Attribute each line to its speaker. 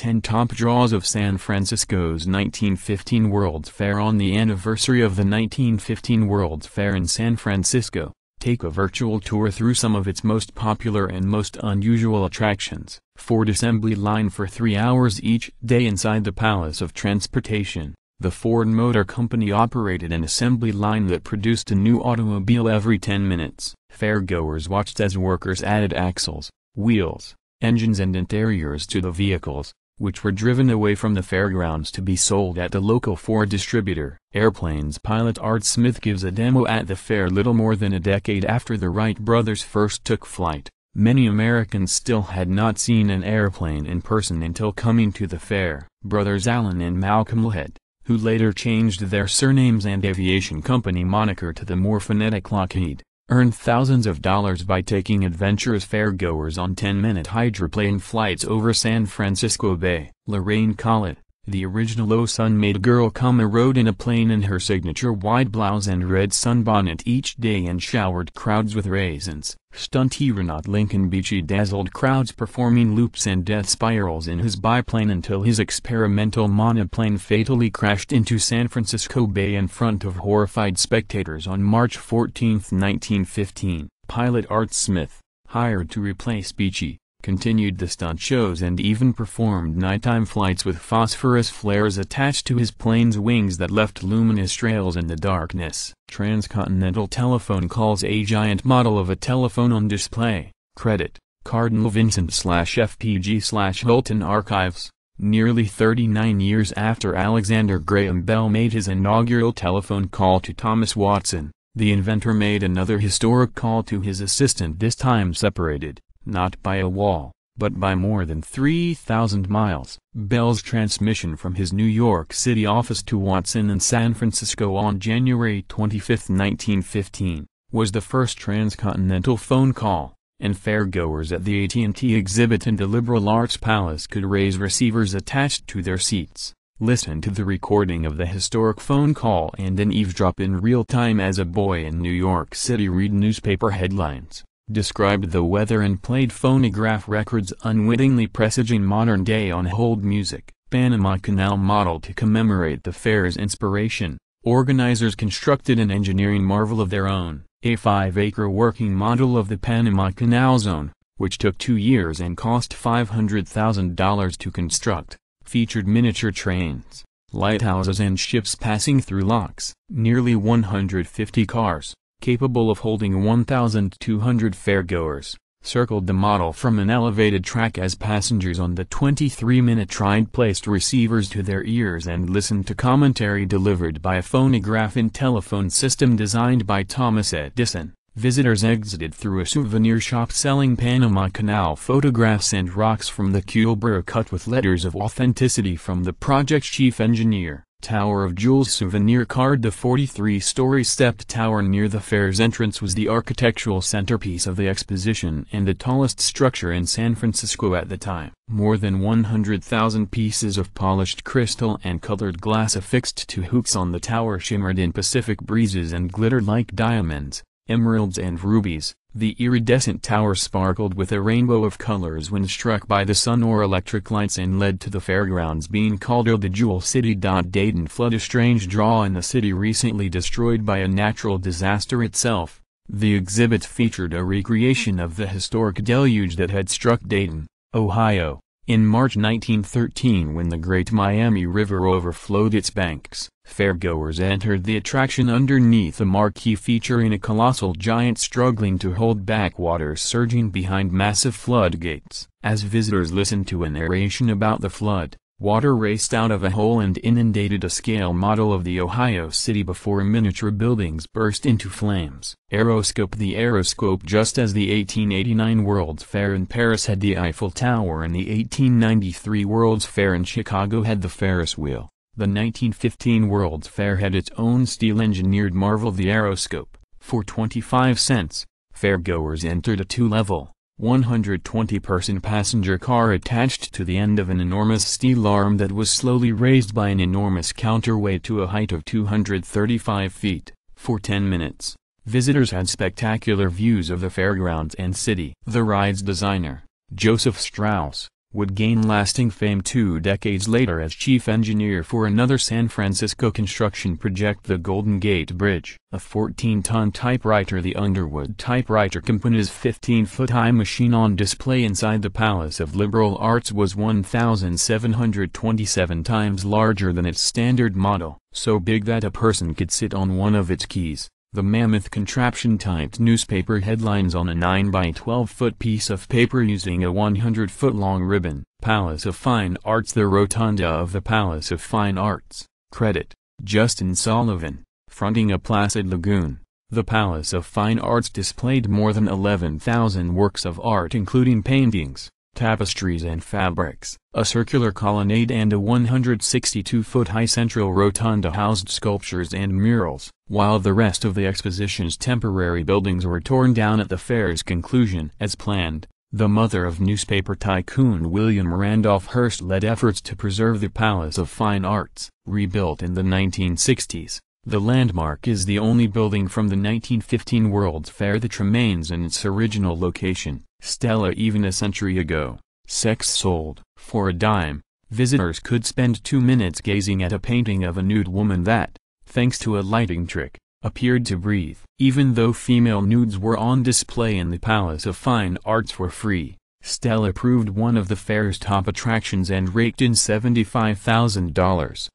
Speaker 1: 10 top draws of San Francisco's 1915 World's Fair On the anniversary of the 1915 World's Fair in San Francisco, take a virtual tour through some of its most popular and most unusual attractions. Ford assembly line for three hours each day inside the Palace of Transportation. The Ford Motor Company operated an assembly line that produced a new automobile every 10 minutes. Fairgoers watched as workers added axles, wheels, engines and interiors to the vehicles, which were driven away from the fairgrounds to be sold at the local Ford distributor. Airplanes pilot Art Smith gives a demo at the fair little more than a decade after the Wright brothers first took flight. Many Americans still had not seen an airplane in person until coming to the fair. Brothers Allen and Malcolm Lougheed, who later changed their surnames and aviation company moniker to the more phonetic Lockheed, earned thousands of dollars by taking adventurous fairgoers on 10-minute hydroplane flights over San Francisco Bay. Lorraine Collett, the original Oh Sun-Maid girl Kama rode in a plane in her signature white blouse and red sunbonnet each day and showered crowds with raisins. Stunt aeronaut Lincoln Beachey dazzled crowds performing loops and death spirals in his biplane until his experimental monoplane fatally crashed into San Francisco Bay in front of horrified spectators on March 14, 1915. Pilot Art Smith, hired to replace Beachey, continued the stunt shows and even performed nighttime flights with phosphorus flares attached to his plane's wings that left luminous trails in the darkness. Transcontinental Telephone calls a giant model of a telephone on display. Credit, Cardinal Vincent slash FPG slash Hulton Archives. Nearly 39 years after Alexander Graham Bell made his inaugural telephone call to Thomas Watson, the inventor made another historic call to his assistant this time separated not by a wall, but by more than 3,000 miles. Bell's transmission from his New York City office to Watson in San Francisco on January 25, 1915, was the first transcontinental phone call, and fairgoers at the AT&T exhibit in the Liberal Arts Palace could raise receivers attached to their seats, listen to the recording of the historic phone call and then eavesdrop in real time as a boy in New York City read newspaper headlines described the weather and played phonograph records unwittingly presaging modern day on hold music. Panama Canal model to commemorate the fair's inspiration, organizers constructed an engineering marvel of their own, a five-acre working model of the Panama Canal Zone, which took two years and cost $500,000 to construct, featured miniature trains, lighthouses and ships passing through locks, nearly 150 cars, capable of holding 1,200 fairgoers, circled the model from an elevated track as passengers on the 23-minute ride placed receivers to their ears and listened to commentary delivered by a phonograph and telephone system designed by Thomas Edison. Visitors exited through a souvenir shop selling Panama Canal photographs and rocks from the Culebra cut with letters of authenticity from the project's chief engineer. Tower of Jewels souvenir card The 43-story stepped tower near the fair's entrance was the architectural centerpiece of the exposition and the tallest structure in San Francisco at the time. More than 100,000 pieces of polished crystal and colored glass affixed to hooks on the tower shimmered in Pacific breezes and glittered like diamonds, emeralds and rubies. The iridescent tower sparkled with a rainbow of colors when struck by the sun or electric lights and led to the fairgrounds being called the Jewel City. Dayton flood a strange draw in the city recently destroyed by a natural disaster itself. The exhibit featured a recreation of the historic deluge that had struck Dayton, Ohio, in March 1913 when the Great Miami River overflowed its banks. Fairgoers entered the attraction underneath a marquee featuring a colossal giant struggling to hold back water surging behind massive floodgates. As visitors listened to a narration about the flood, water raced out of a hole and inundated a scale model of the Ohio City before miniature buildings burst into flames. Aeroscope The Aeroscope Just as the 1889 World's Fair in Paris had the Eiffel Tower and the 1893 World's Fair in Chicago had the Ferris wheel. The 1915 World's Fair had its own steel-engineered marvel the aeroscope. For 25 cents, fairgoers entered a two-level, 120-person passenger car attached to the end of an enormous steel arm that was slowly raised by an enormous counterweight to a height of 235 feet. For 10 minutes, visitors had spectacular views of the fairgrounds and city. The ride's designer, Joseph Strauss, would gain lasting fame two decades later as chief engineer for another San Francisco construction project the Golden Gate Bridge. A 14-ton typewriter The Underwood Typewriter Company's 15-foot high machine on display inside the Palace of Liberal Arts was 1,727 times larger than its standard model, so big that a person could sit on one of its keys. The mammoth contraption typed newspaper headlines on a 9 by 12 foot piece of paper using a 100 foot long ribbon. Palace of Fine Arts The Rotunda of the Palace of Fine Arts. Credit, Justin Sullivan, fronting a placid lagoon. The Palace of Fine Arts displayed more than 11,000 works of art including paintings, tapestries and fabrics. A circular colonnade and a 162-foot-high central rotunda housed sculptures and murals, while the rest of the exposition's temporary buildings were torn down at the fair's conclusion as planned. The mother of newspaper tycoon William Randolph Hearst led efforts to preserve the Palace of Fine Arts. Rebuilt in the 1960s, the landmark is the only building from the 1915 World's Fair that remains in its original location. Stella even a century ago, sex sold. For a dime, visitors could spend two minutes gazing at a painting of a nude woman that, thanks to a lighting trick, appeared to breathe. Even though female nudes were on display in the Palace of Fine Arts for free, Stella proved one of the fair's top attractions and raked in $75,000.